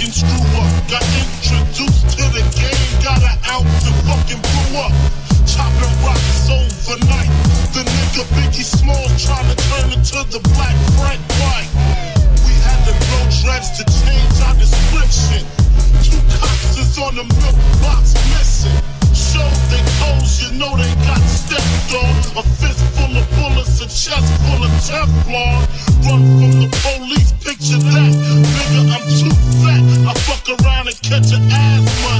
Got introduced to the game, got an ounce and fucking blew up. Chopping rocks overnight. The nigga Biggie Smalls trying to turn into the black Frank White. We had to grow dreads to change our description. Two cops is on the milk box missing. Show they toes, you know they got stepped on. A fist full of bullets, a chest full of Teflon. Run from the police, picture that. Catch an asthma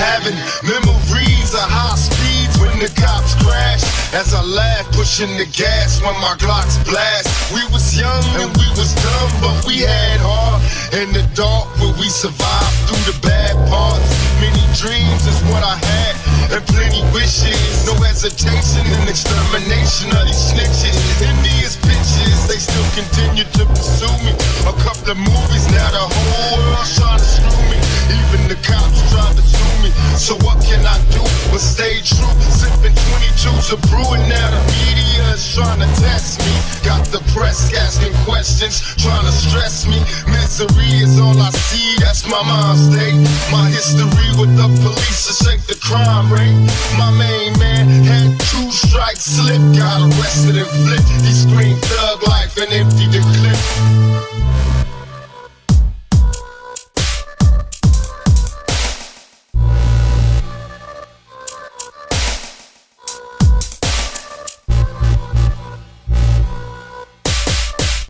having memories of high speeds when the cops crash. As I laugh, pushing the gas when my Glocks blast. We was young and we was dumb, but we had heart. In the dark where we survived through the bad parts. Many dreams is what I had, and plenty wishes. No hesitation and extermination of these snitches. Envious bitches, they still continue to pursue me. A couple of movies, now the whole stay true? Sipping 22s of brewing now the media is trying to test me. Got the press asking questions, trying to stress me. Misery is all I see, that's my mind state. My history with the police to shake the crime rate. My main man had two strikes slip, got arrested and flipped. He screamed thug life and emptied the clip.